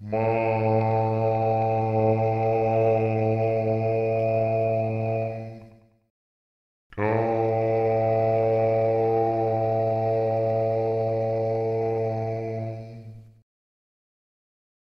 Mom.